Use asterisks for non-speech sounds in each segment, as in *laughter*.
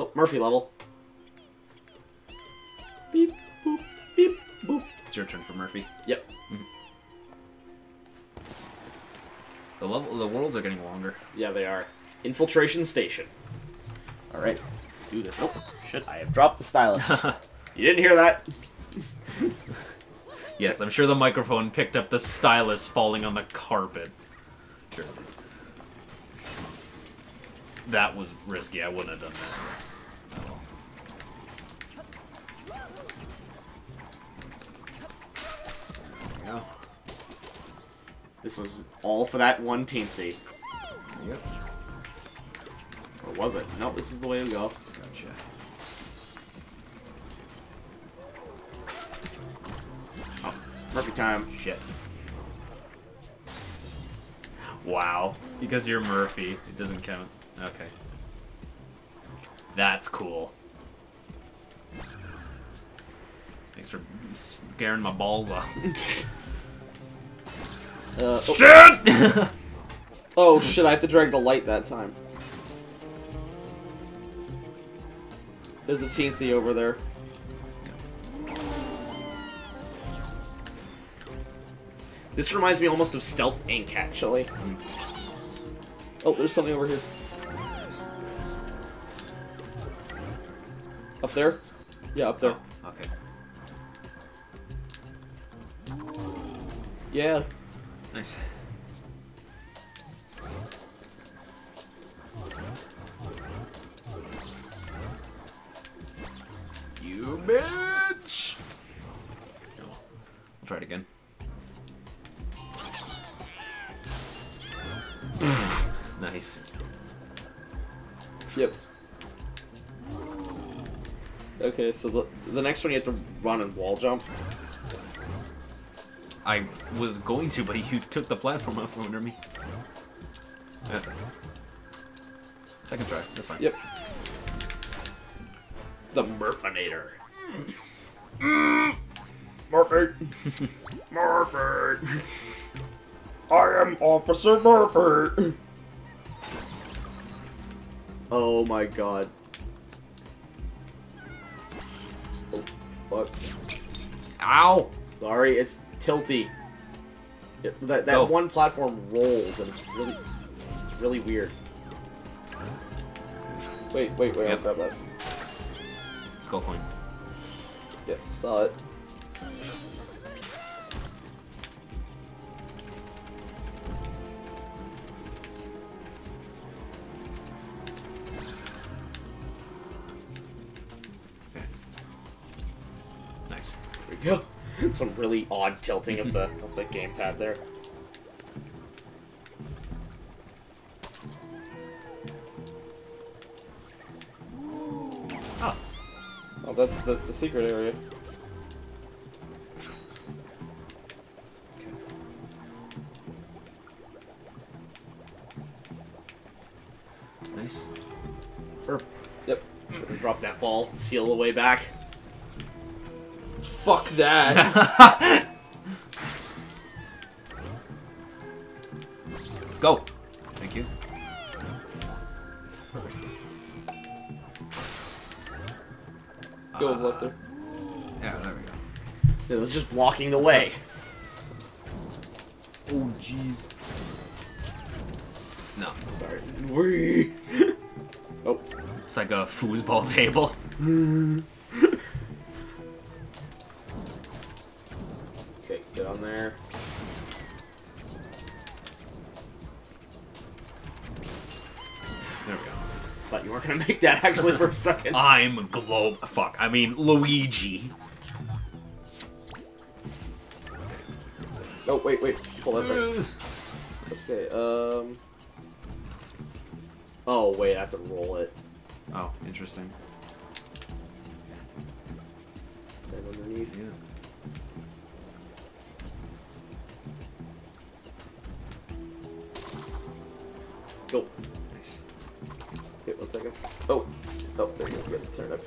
Oh, Murphy level. Beep, boop, beep, boop. It's your turn for Murphy. Yep. Mm-hmm. The level, the worlds are getting longer. Yeah, they are. Infiltration station. Alright, let's do this. Oh, shit, I have dropped the stylus. *laughs* you didn't hear that? Yes, I'm sure the microphone picked up the stylus falling on the carpet. Sure. That was risky. I wouldn't have done that. This was all for that one teensy. Yep. Or was it? Nope, this is the way to go. Gotcha. Oh, Murphy time. Shit. Wow. Because you're Murphy, it doesn't count. Okay. That's cool. Thanks for scaring my balls off. *laughs* Uh, oh, Shit! *laughs* oh shit, I have to drag the light that time. There's a teensy over there. This reminds me almost of Stealth Inc. actually. Oh, there's something over here. Up there? Yeah, up there. Oh, okay. Yeah. Nice. You bitch! I'll try it again. *laughs* nice. Yep. Okay, so the, the next one you have to run and wall jump. I was going to, but you took the platform off from under me. That's okay. Second try. That's fine. Yep. The Murfinator. Mm. Murphy. *laughs* Murphy. I am Officer Murphy. Oh my god. Oh, fuck. Ow! Sorry, it's tilty. It- that that Oh. one platform rolls and it's really it's really weird. Wait, wait, wait, Yep. I'll grab that. Skull coin. Yeah, saw it. Some really odd tilting of the of the gamepad there. Oh. Oh, that's that's the secret area. Nice. Or, yep. Drop that ball, seal the way back. Fuck that. *laughs* Go! Thank you. Go left there. Yeah, there we go. It was just blocking the way. Oh, jeez. No. Sorry. Whee. *laughs* oh. It's like a foosball table. *laughs* that actually for a second. I'm Globe. Fuck. I mean, Luigi. Oh wait, wait. Pull that thing. Okay. Um. Oh wait, I have to roll it. Oh, interesting. Stand underneath. Yeah. Go. Wait one second. Oh. Oh, there you go. Get turn it up.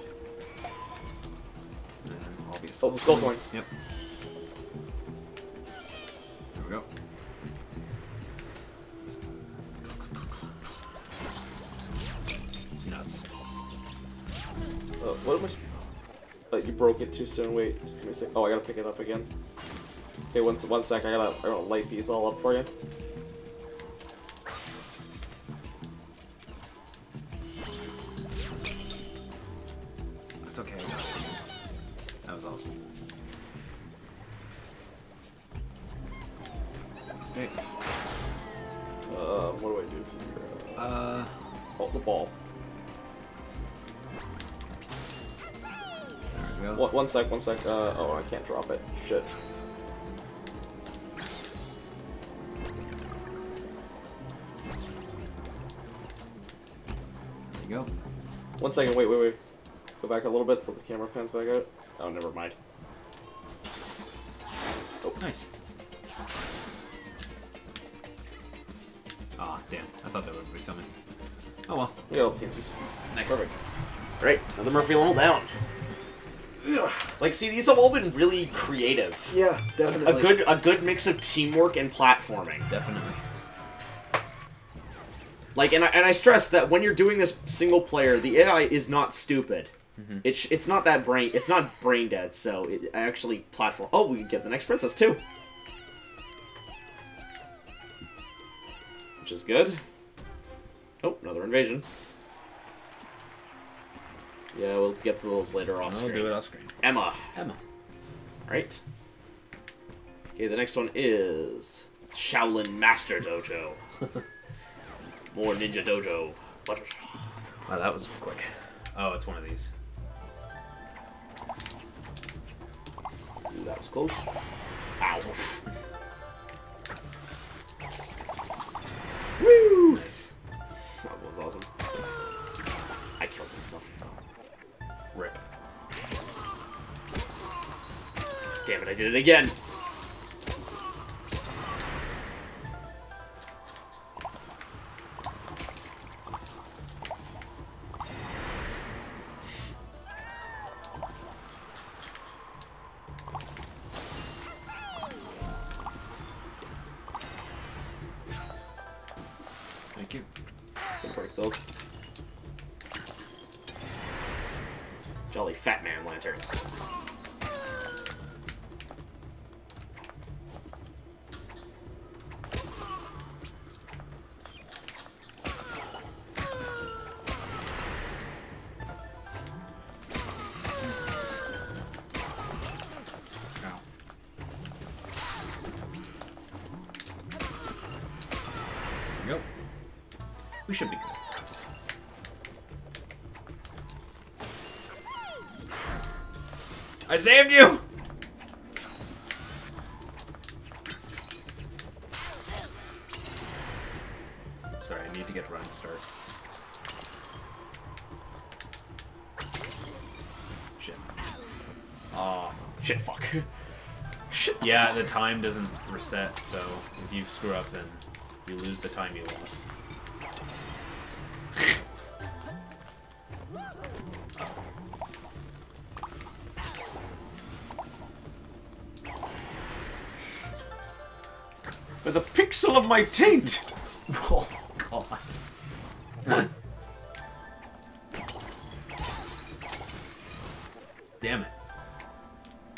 And I'll Oh, the skull coin. Yep. There we go. Nuts. Uh, what am I? Uh, you broke it too soon. Wait, just give me a sec. Oh, I gotta pick it up again. Okay, one, one sec. I gotta, I gotta light these all up for you. The ball. there. One, one sec, one sec. Uh, oh, I can't drop it. Shit. There you go. One second. Wait, wait, wait. Go back a little bit so the camera pans back out. Oh, never mind. Oh. Nice. Ah, damn. I thought that would be something. Oh well. We got all teensies. Nice. Perfect. Great. Another Murphy level down. Like, see, these have all been really creative. Yeah, definitely. a good, a good mix of teamwork and platforming. Definitely. Like, and I, and I stress that when you're doing this single player, the AI is not stupid. Mm -hmm. It's it's not that brain. It's not brain dead. So it actually platform. Oh, we can get the next princess too, which is good. Oh, another invasion. Yeah, we'll get to those later off screen. I'll do it off screen. Emma, Emma. right? Okay, the next one is Shaolin Master Dojo. *laughs* More Ninja Dojo. What? Wow, that was quick. Oh, it's one of these. Ooh, that was close. Ow. Woo! Nice. Damn it, I did it again. We go. We should be good. I saved you! Sorry, I need to get running start. Shit. Oh, shit, fuck. shit. *laughs* Yeah, the time doesn't reset, so if you screw up, then you lose the time you lost. With a pixel of my taint! *laughs* Oh, God. Damn it.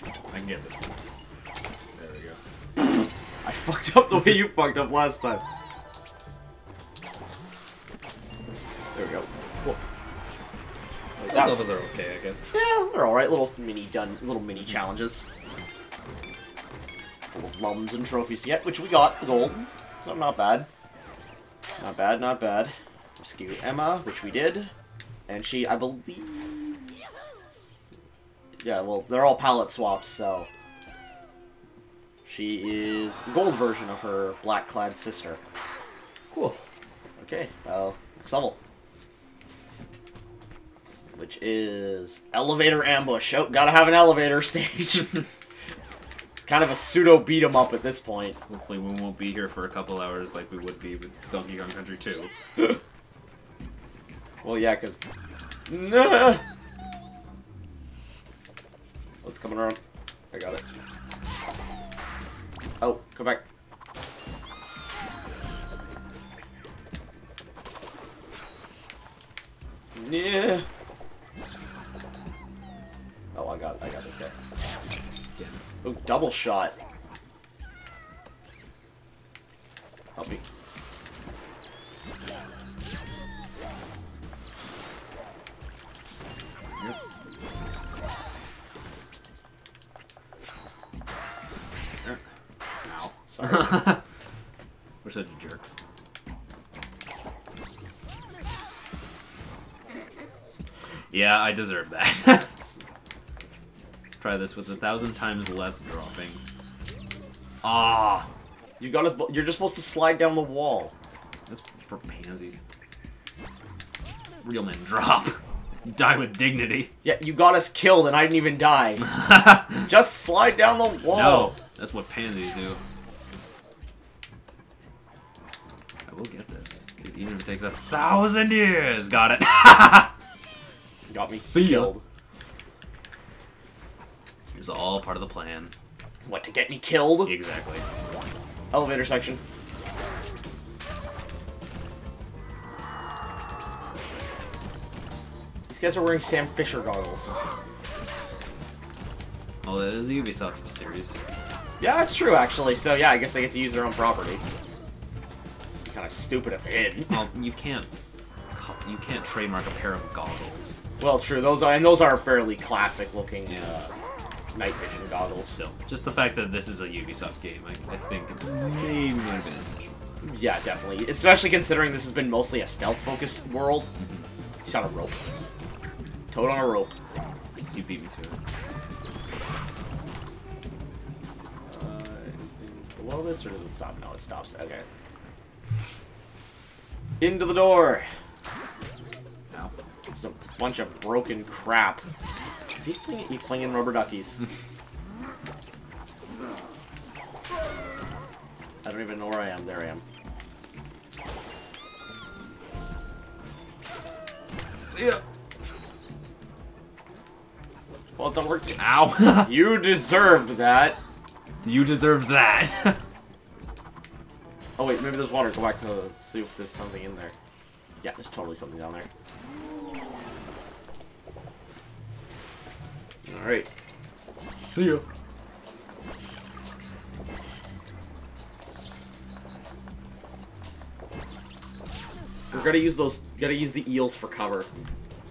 I can get this one. There we go. I fucked up the way you fucked up last time. There we go. Like Those levels are okay, I guess. Yeah, they're alright. Little mini done, little mini challenges. Full of lums and trophies to get, which we got, the gold. So not bad. Not bad, not bad. Rescue Emma, which we did. And she, I believe... Yeah, well, they're all palette swaps, so... She is the gold version of her black-clad sister. Cool. Okay, well, next level. Which is elevator ambush. Oh, gotta have an elevator *laughs* stage. *laughs* kind of a pseudo beat 'em up at this point. Hopefully we won't be here for a couple hours like we would be with Donkey Kong Country 2. *laughs* Well, yeah, because. What's coming around? I got it. Oh, come back. Yeah. Oh, I got, I got this guy. Oh, double shot. Help me. *laughs* We're such jerks. Yeah, I deserve that. *laughs* Let's try this with a thousand times less dropping. Ah, you got us. You're just supposed to slide down the wall. that's for pansies. Real men drop. Die with dignity. Yeah, you got us killed and I didn't even die. *laughs* just slide down the wall. No, that's what pansies do. I will get this. Even if it takes a thousand years. Got it. *laughs* Got me See ya. killed. it's all part of the plan. What, to get me killed? Exactly. Elevator section. These guys are wearing Sam Fisher goggles. Oh, that is a Ubisoft series. Yeah, that's true, actually. So, yeah, I guess they get to use their own property. Kind of stupid if they didn't. Well, you can't. You can't trademark a pair of goggles. Well, true. Those are and those are fairly classic-looking Yeah. uh, night vision goggles. Still, just the fact that this is a Ubisoft game, I, I think maybe might have been intentional. Yeah, definitely. Especially considering this has been mostly a stealth-focused world. He's on a rope. Toad on a rope. You beat me to it. Uh, anything below this, or does it stop? No, it stops. Okay. Into the door. Ow. There's a bunch of broken crap. Is he flinging, he flinging rubber duckies? *laughs* I don't even know where I am. There I am. See ya. Well, it don't work. Ow. *laughs* You deserved that. you deserve that. *laughs* Oh wait, maybe there's water. Go back to see if there's something in there. Yeah, there's totally something down there. Alright. See ya. We're gonna use those gotta use the eels for cover.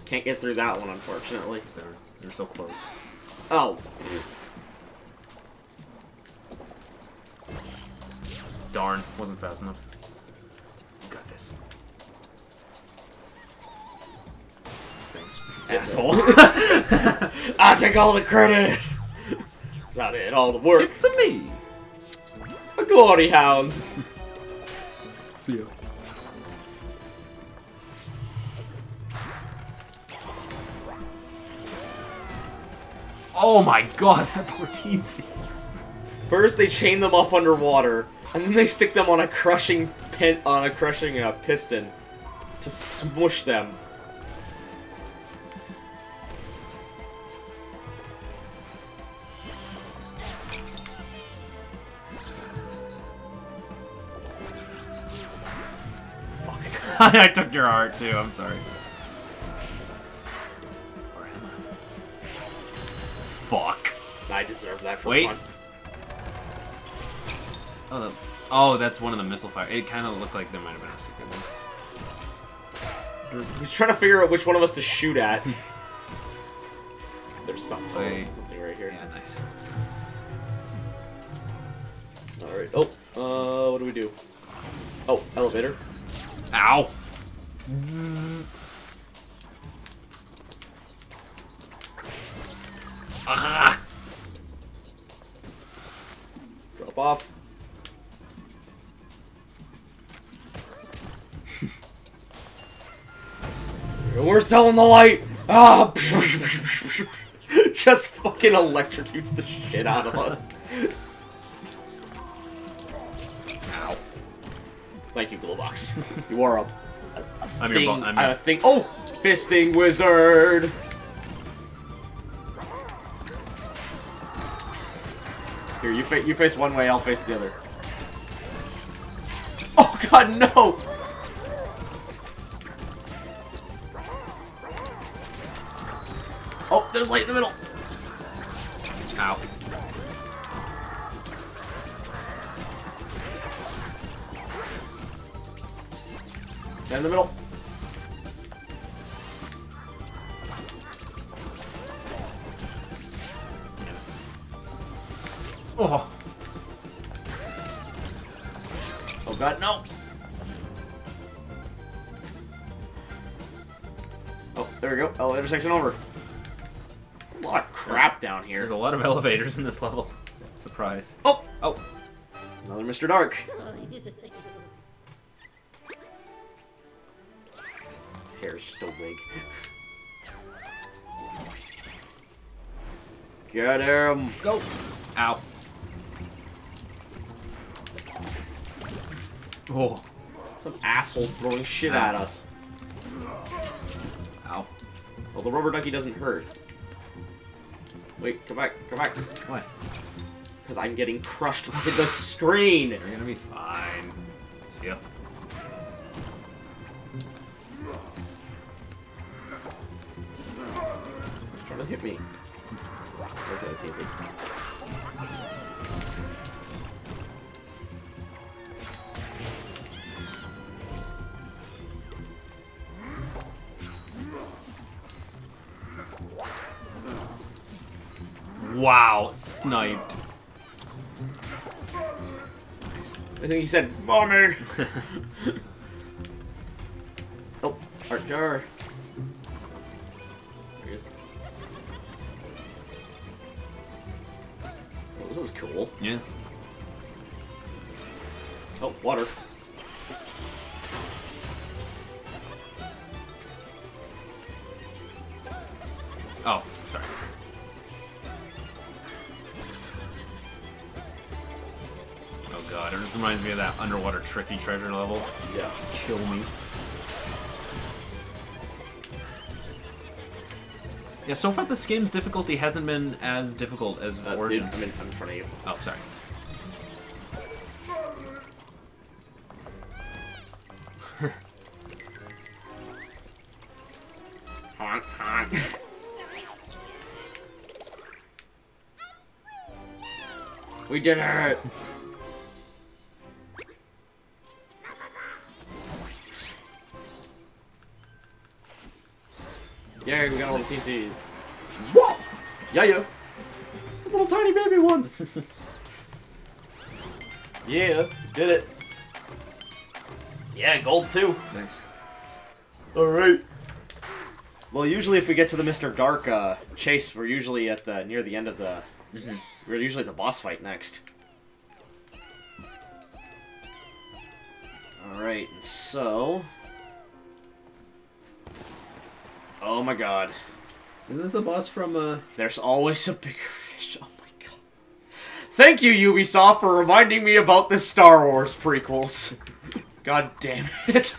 Can't get through that one unfortunately. They're, they're so close. Oh. Darn, wasn't fast enough. You got this. Thanks, asshole. *laughs* *laughs* I take all the credit! *laughs* Not it, all the work. it's a me. A glory hound. See ya. Oh my god, that poor teensy. First they chain them up underwater, and then they stick them on a crushing pin on a crushing uh, piston to smush them. Fuck. *laughs* I took your heart too, I'm sorry. Fuck. I deserve that for Wait. fun. Oh, the, oh, that's one of the missile fire. It kind of looked like there might have been a secret one. He's trying to figure out which one of us to shoot at. *laughs* There's something, Wait. something right here. Yeah, nice. Alright. Oh, uh, what do we do? Oh, elevator. Ow. Zzz. Ah. Drop off. We're selling the light! Ah! *laughs* Just fucking electrocutes the shit out of us. Ow. Thank you, Globox. *laughs* You are a, a, a I'm your thing. bo- I'm a thing. Oh! Fisting wizard! Here, you, fa you face one way, I'll face the other. Oh god, no! play in the middle. Ow. In the middle. Oh. Oh god, no. Oh, there we go. Elevator section over. A lot of crap down here. there's a lot of elevators in this level. Surprise. Oh! Oh, Another Mr. Dark. His hair's just a wig. Get him! let's go. Ow. Oh, Some assholes throwing shit at us. ow. Well, the rubber ducky doesn't hurt. Wait, come back, come back. What? Because I'm getting crushed by the screen. You're gonna be fine. See ya. trying to hit me. Okay, that's easy. Wow, sniped. I think he said, Mommy! *laughs* oh, art jar. There he is. Oh, this is cool. yeah. Oh, water. God, it just reminds me of that underwater tricky treasure level. Yeah. Kill me. Yeah, so far this game's difficulty hasn't been as difficult as Uh, dude, Origins. I'm in, I'm in front of you. Oh, sorry. Honk, *laughs* honk. we did it! Yeah, we got all the teensies. Whoa! Yeah, yeah. A little tiny baby one. *laughs* yeah, did it. Yeah, gold too. Nice. All right. Well, usually if we get to the Mr. Dark uh, chase, we're usually at the near the end of the. We're usually at the boss fight next. All right, and so. Oh my God! Isn't this the boss from, uh... There's always a bigger fish. Oh my God! Thank you, Ubisoft, for reminding me about the Star Wars prequels. God damn it!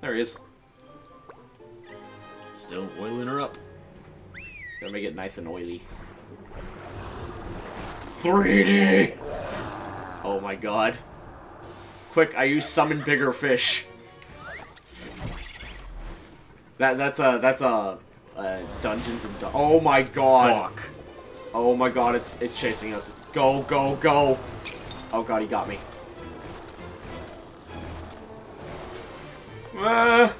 There he is. Still oiling her up. Gotta make it nice and oily. 3D! Oh my god. Quick, I use summon bigger fish. That that's a that's a, uh Dungeons and Dun- Oh my god. Fuck. Oh my god, it's it's chasing us. Go, go, go. Oh god, he got me. Ah.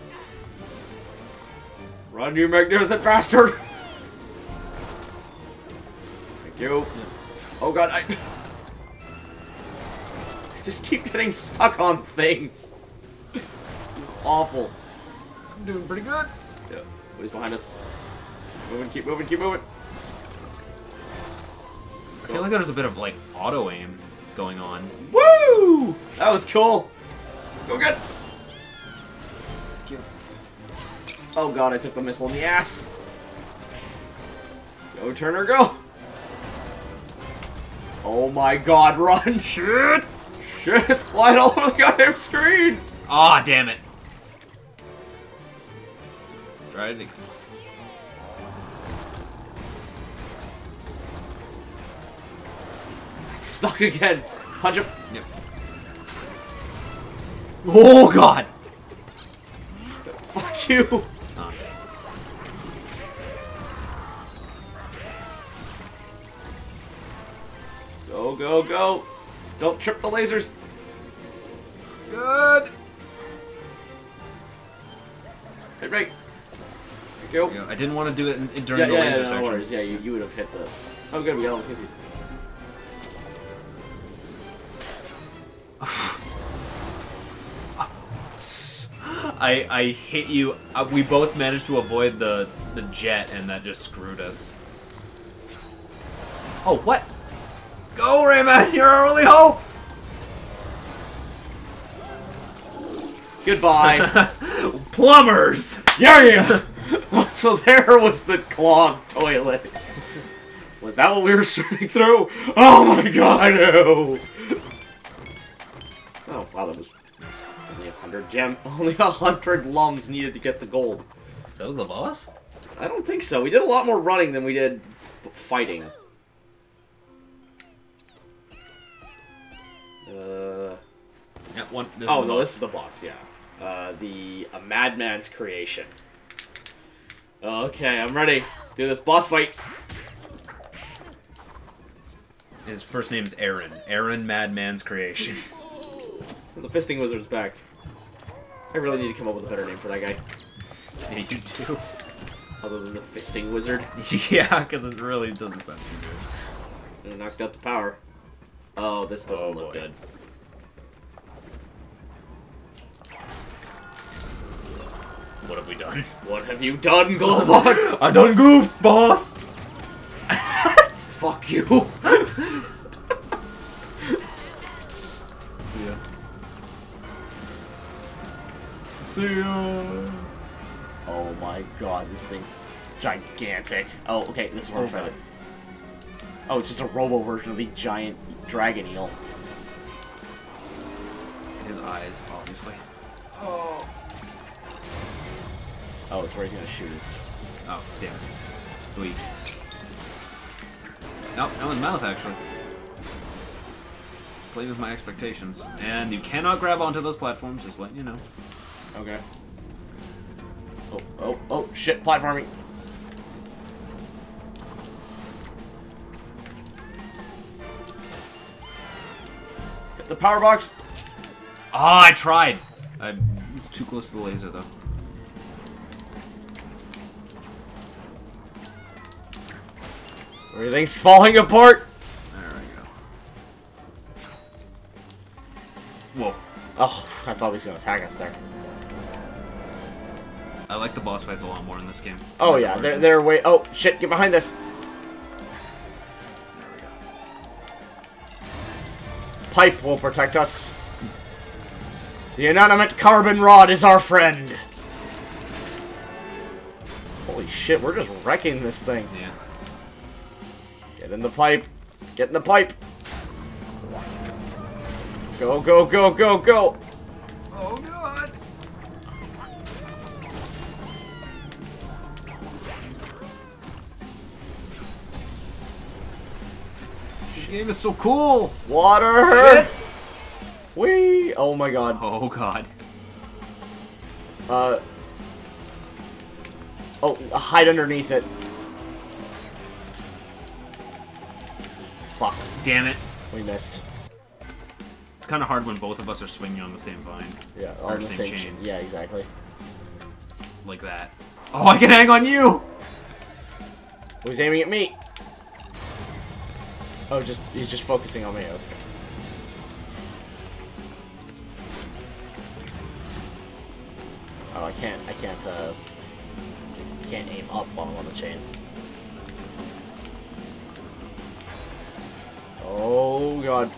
Run, you magnificent bastard! *laughs* Thank you. Oh god, I... I just keep getting stuck on things. This is awful. I'm doing pretty good. Yeah, oh, he's behind us. Keep Moving, keep moving, keep moving. I feel like there's a bit of, like, auto-aim going on. Woo! That was cool. Go get. Oh god, I took the missile in the ass. Go Turner, go. Oh my god, *laughs* run! Shit! Shit, it's flying all over the goddamn screen! Ah, damn it. Try it. It's stuck again. Punch him. Yep. Oh, God. Fuck you. Go, go, go. Don't trip the lasers. Good. Hit right. There you go. Yeah, I didn't want to do it in, in- during Yeah, the yeah, laser yeah, no section. worries. Yeah, you, you would have hit the... Oh, good, we got all the CCs. I I hit you. Uh, we both managed to avoid the the jet, and that just screwed us. Oh, what? Go, Rayman! You're our only hope. Goodbye. *laughs* Plumbers. yeah, yeah. *laughs* so there was the clogged toilet. Was that what we were swimming through? Oh my god, no! Oh, wow, that was nice. only a hundred gem. *laughs* Only a hundred lums needed to get the gold. So that was the boss. I don't think so. We did a lot more running than we did fighting. Uh, Yeah, one. This oh is no, boss. this is the boss. Yeah, uh, the a madman's creation. Okay, I'm ready. Let's do this boss fight. His first name's Aaron. Aaron Madman's creation. *laughs* The fisting wizard's back. I really need to come up with a better name for that guy, yeah, you too. other than the fisting wizard. *laughs* yeah, because it really doesn't sound too good. And knocked out the power. Oh, this doesn't Oh, look boy. good. What have we done? *laughs* What have you done, Globox? *laughs* I done goofed, boss. *laughs* Fuck you. See ya. See ya. Oh my god, this thing's gigantic. Oh, okay, this is where Oh, I'm Oh, it's just a robo version of the giant dragon eel. His eyes, obviously. Oh. oh, it's where he's gonna shoot us. Oh, damn. Bleak. Nope, no, his mouth, actually. Playing with my expectations. And you cannot grab onto those platforms, just letting you know. Okay. Oh, oh, oh, shit, platforming. The power box. Oh, I tried! I was too close to the laser, though. Everything's falling apart. There we go. Whoa. Oh, I thought he was gonna attack us there. I like the boss fights a lot more in this game. Oh yeah, they're, they're way. Oh shit, get behind this. Pipe will protect us. The inanimate carbon rod is our friend. Holy shit, we're just wrecking this thing. Yeah. Get in the pipe. Get in the pipe. Go, go, go, go, go. Game is so cool! Water. Shit. Whee. Oh my god. Oh god. Uh. Oh, hide underneath it. Fuck. Damn it. We missed. It's kind of hard when both of us are swinging on the same vine. Yeah, on the same same chain. chain. Yeah, exactly. Like that. Oh, I can hang on you! Who's aiming at me? Oh, just he's just focusing on me. Okay. Oh, I can't. I can't. Uh, can't aim up while I'm on the chain. Oh god.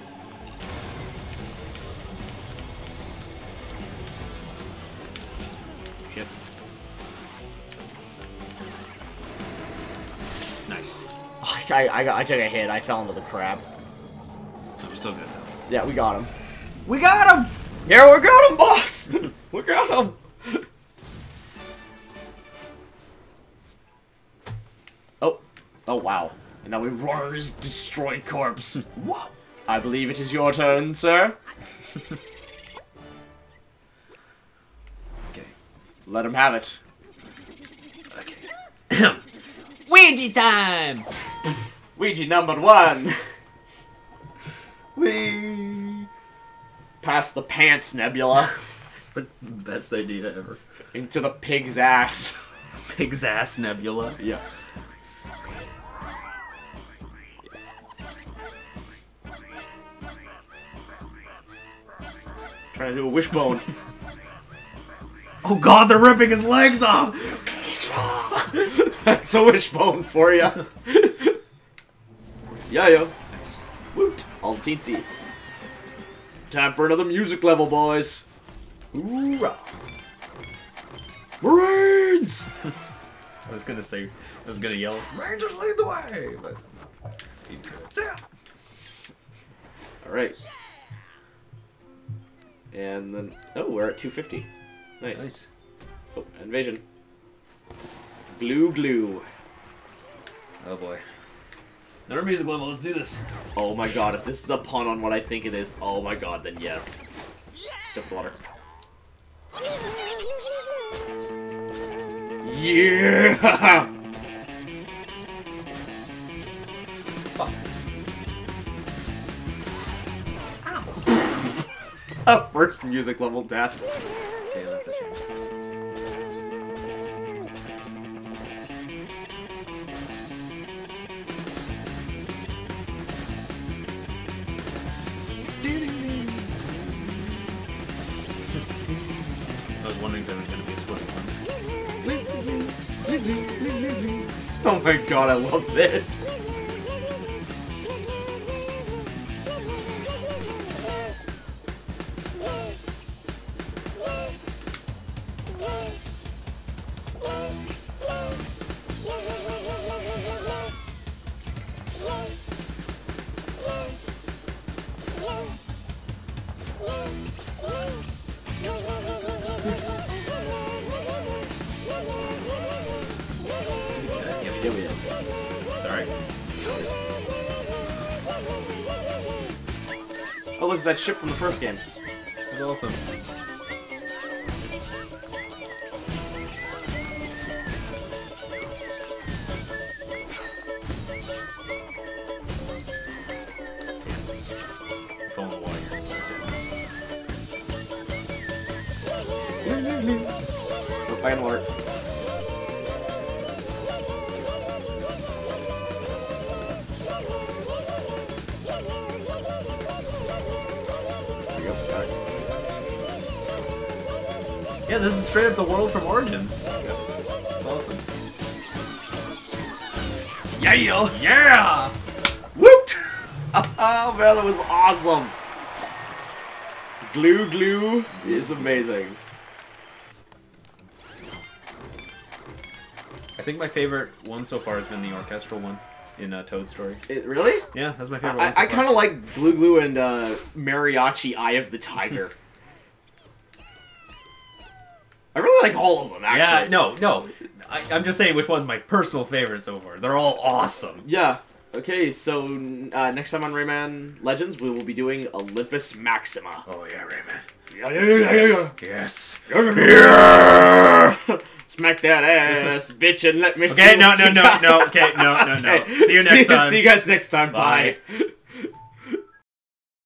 I, I, got, I took a hit. I fell into the crab. I'm still good though. Yeah, we got him. We got him! Yeah, we got him, boss. *laughs* we got him. oh, oh wow! And now we roar his destroyed corpse. Whoa! I believe it is your turn, sir. *laughs* Okay. Let him have it. Okay. *clears throat* Ouija time! Ouija number one. *laughs* we Past the pants, Nebula. It's the best idea ever. Into the pig's ass. Pig's ass nebula. Yeah. Trying to do a wishbone. *laughs* Oh god, they're ripping his legs off! *laughs* That's a wishbone for ya. Yeah, yo. Nice. Woot. All the teensies. Time for another music level, boys. Hoorah! Marines! *laughs* I was gonna say, I was gonna yell, Rangers lead the way! But. Yeah. Alright. And then, oh, we're at 250. Nice. Nice. Oh, invasion. Gloo, gloo. Oh boy. Another music level, let's do this. Oh my god, if this is a pun on what I think it is, oh my god, then yes. Jump the water. Yeah! *laughs* *laughs* A First music level death. Oh my god, I love this. Oh, look, it's that ship from the first game. That's awesome. Straight up the world from Origins. That's awesome. Yeah, yo. Yeah! Woot! Oh man, that was awesome. Gloo Gloo is amazing. I think my favorite one so far has been the orchestral one in uh, Toad Story. It, really? Yeah, that's my favorite I, one. So I kind of like Gloo Gloo and uh, Mariachi Eye of the Tiger. I really like all of them, Yeah, no, no. I, I'm just saying which one's my personal favorite so far. They're all awesome. Yeah. Okay, so uh, next time on Rayman Legends, we will be doing Olympus Maxima. Oh yeah, Rayman. Yeah, yeah, yeah, yeah, Yes. yeah. *laughs* Smack that ass, *laughs* bitch, and let me see. Okay, no, no, no, no. Okay, no, no, no. Okay, *laughs* See you next time. See you guys next time. Bye. Bye.